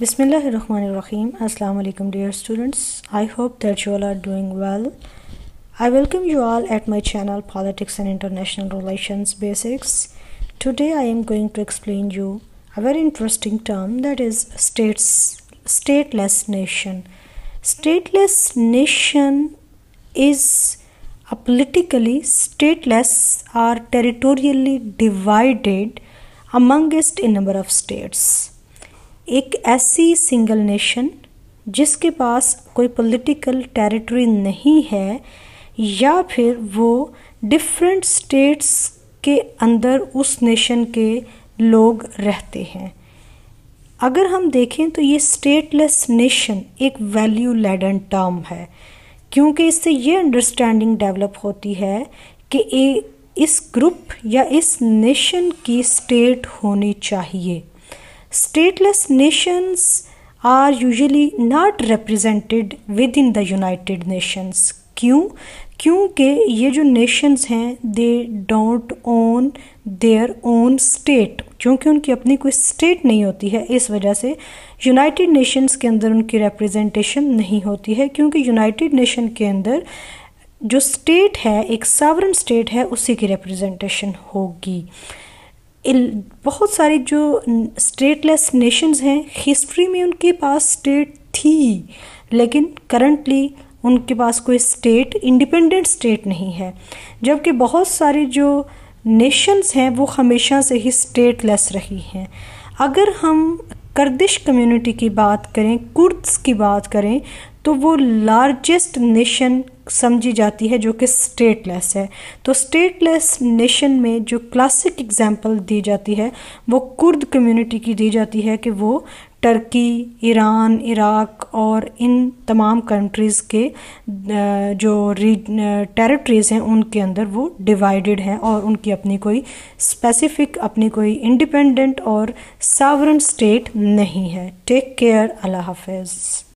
Bismillahirrahmanirrahim. Assalamu alaikum dear students. I hope that you all are doing well. I welcome you all at my channel Politics and International Relations Basics. Today I am going to explain you a very interesting term that is states stateless nation. Stateless nation is a politically stateless or territorially divided amongst a number of states. एक ऐसी single nation जिसके पास कोई political territory नहीं है या फिर वो different states के अंदर उस नेशन के लोग रहते हैं। अगर हम देखें तो ये स्टेटलेस नेशन एक वैल्यू लेडन टर्म है क्योंकि इससे ये अंडरस्टैंडिंग डेवलप होती है कि ए, इस ग्रुप या इस नेशन की स्टेट होनी चाहिए। Stateless nations are usually not represented within the United Nations क्यों? क्योंकि ये जो नेशंस हैं they don't own their own state क्योंकि उनकी अपनी कोई स्टेट नहीं होती है, इस वजह से यूनाइटेड नेशंस के अंदर उनकी रिप्रेजेंटेशन नहीं होती है, क्योंकि यूनाइटेड नेशन के अंदर जो स्टेट है, एक सावरन स्टेट है, उसी की रिप्रेजेंटेशन होगी। बहुत सारी जो स्टेटलेस नेशंस हैं हिस्ट्री में उनके पास स्टेट थी, लेकिन करंटली उनके पास कोई स्टेट इंडिपेंडेंट स्टेट नहीं है। जबकि बहुत सारी जो नेशंस हैं, वो हमेशा से ही स्टेटलेस रही हैं। अगर हम कर्दिश कम्युनिटी की बात करें कुर्द्स की बात करें तो वो लार्जेस्ट नेशन समझी जाती है जो कि स्टेटलेस है। तो स्टेटलेस नेशन में जो क्लासिक एग्जांपल दी जाती है, वो कुर्द कम्युनिटी की दी जाती है कि वो टर्की ईरान इराक और इन तमाम कंट्रीज़ के जो टेरिटरीज़ हैं, उनके अंदर वो डिवाइडेड हैं और उनकी अपनी कोई स्पेसिफिक अपनी कोई इंडिपेंडेंट और सावरन स्टेट नहीं है। टेक केयर अल्लाह हाफिज़